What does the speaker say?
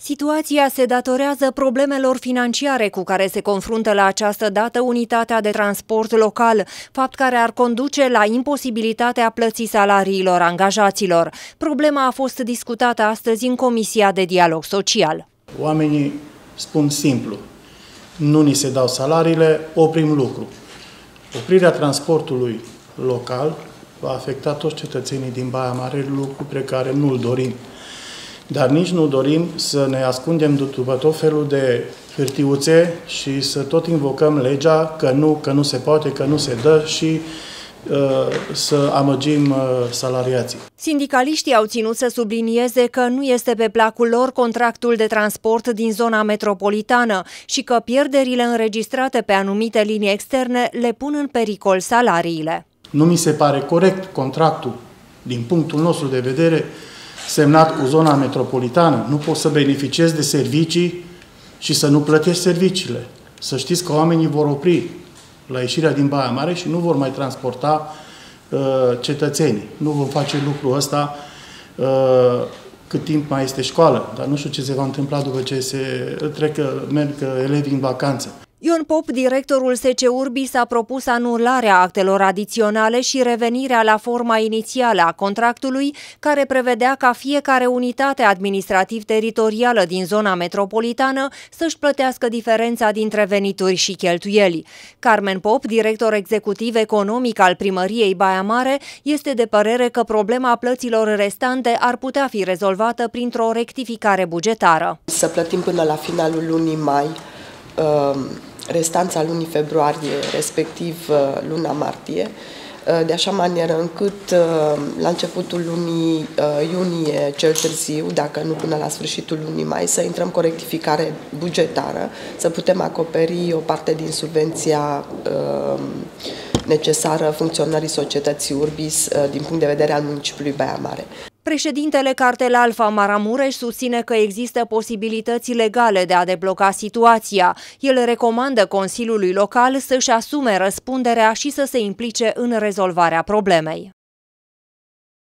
Situația se datorează problemelor financiare cu care se confruntă la această dată unitatea de transport local, fapt care ar conduce la imposibilitatea plății salariilor angajaților. Problema a fost discutată astăzi în Comisia de Dialog Social. Oamenii spun simplu, nu ni se dau salariile, oprim lucru. Oprirea transportului local va afecta toți cetățenii din Baia Mare, lucru pe care nu-l dorim dar nici nu dorim să ne ascundem după tot felul de hârtiuțe și să tot invocăm legea că nu, că nu se poate, că nu se dă și uh, să amăgim uh, salariații. Sindicaliștii au ținut să sublinieze că nu este pe placul lor contractul de transport din zona metropolitană și că pierderile înregistrate pe anumite linii externe le pun în pericol salariile. Nu mi se pare corect contractul, din punctul nostru de vedere, semnat cu zona metropolitană. Nu poți să beneficiezi de servicii și să nu plătești serviciile. Să știți că oamenii vor opri la ieșirea din Baia Mare și nu vor mai transporta uh, cetățenii. Nu vor face lucrul ăsta uh, cât timp mai este școală, dar nu știu ce se va întâmpla după ce se trecă, merg elevii în vacanță. Ion Pop, directorul SC Urbis, a propus anularea actelor adiționale și revenirea la forma inițială a contractului, care prevedea ca fiecare unitate administrativ-teritorială din zona metropolitană să-și plătească diferența dintre venituri și cheltuieli. Carmen Pop, director executiv economic al primăriei Baia Mare, este de părere că problema plăților restante ar putea fi rezolvată printr-o rectificare bugetară. Să plătim până la finalul lunii mai um, restanța lunii februarie, respectiv uh, luna martie, uh, de așa manieră încât uh, la începutul lunii iunie, cel târziu, dacă nu până la sfârșitul lunii mai, să intrăm cu rectificare bugetară, să putem acoperi o parte din subvenția necesară funcționării societății Urbis din punct de vedere al municipiului Baia Mare. Președintele Cartel Alfa Maramureș susține că există posibilități legale de a debloca situația. El recomandă Consiliului Local să-și asume răspunderea și să se implice în rezolvarea problemei.